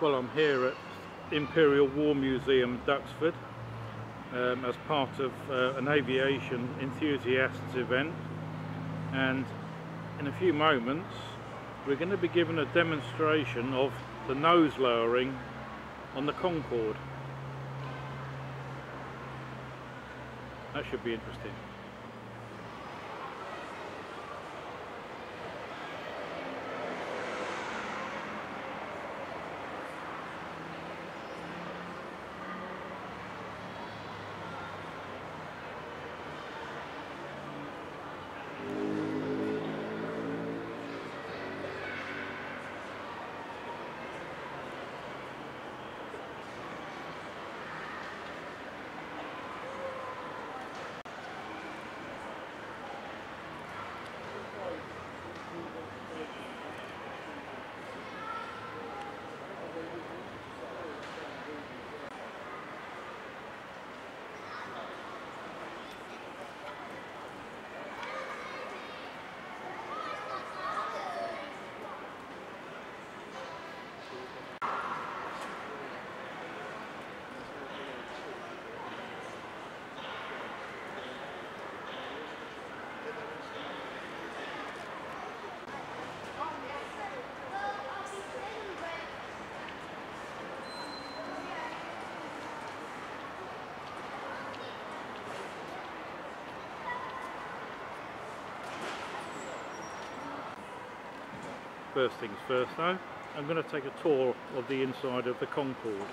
Well, I'm here at Imperial War Museum, Duxford, um, as part of uh, an aviation enthusiasts event. And in a few moments, we're going to be given a demonstration of the nose lowering on the Concorde. That should be interesting. First things first though, I'm going to take a tour of the inside of the Concorde.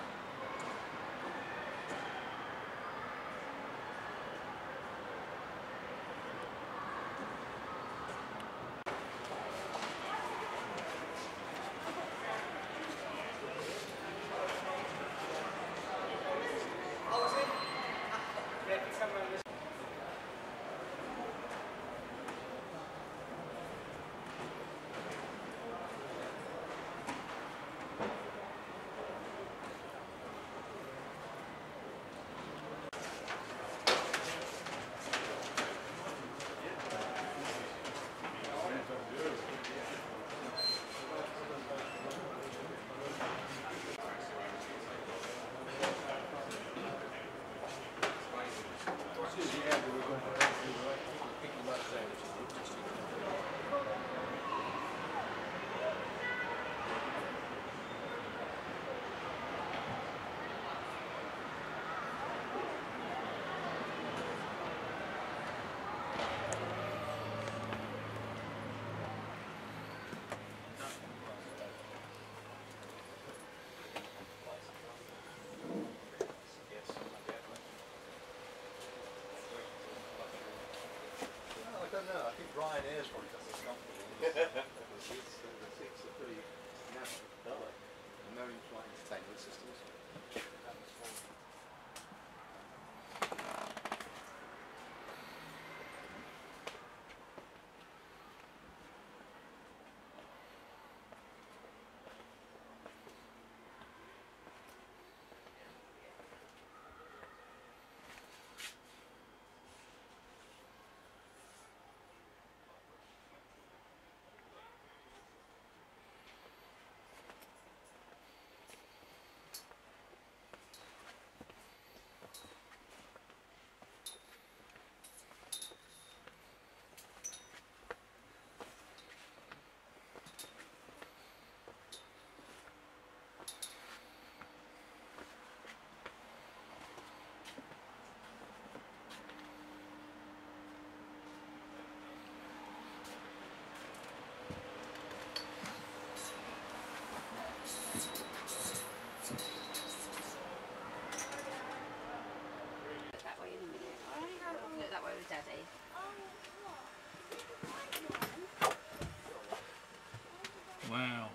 Think Ryanair's Wow.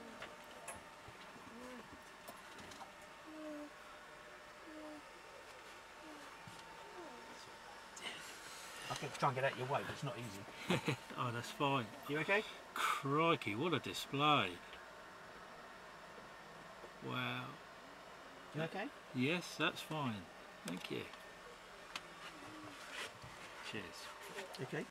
I could try and get out your way, but it's not easy. Oh, that's fine. You okay? Crikey, what a display. Wow. You okay? Yes, that's fine. Thank you. Cheers. Okay.